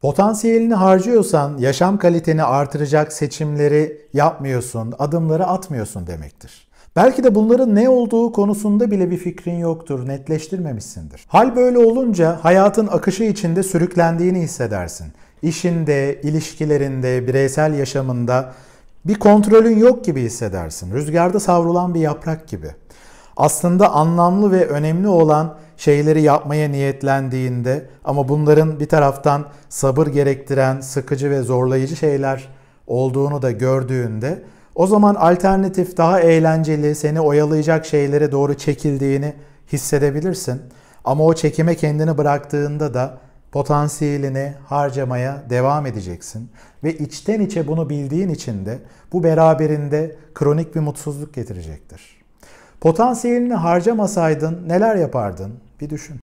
Potansiyelini harcıyorsan yaşam kaliteni artıracak seçimleri yapmıyorsun, adımları atmıyorsun demektir. Belki de bunların ne olduğu konusunda bile bir fikrin yoktur, netleştirmemişsindir. Hal böyle olunca hayatın akışı içinde sürüklendiğini hissedersin. İşinde, ilişkilerinde, bireysel yaşamında bir kontrolün yok gibi hissedersin. Rüzgarda savrulan bir yaprak gibi. Aslında anlamlı ve önemli olan şeyleri yapmaya niyetlendiğinde ama bunların bir taraftan sabır gerektiren sıkıcı ve zorlayıcı şeyler olduğunu da gördüğünde o zaman alternatif daha eğlenceli seni oyalayacak şeylere doğru çekildiğini hissedebilirsin. Ama o çekime kendini bıraktığında da potansiyelini harcamaya devam edeceksin ve içten içe bunu bildiğin için de bu beraberinde kronik bir mutsuzluk getirecektir. Potansiyelini harcamasaydın neler yapardın? Bir düşün.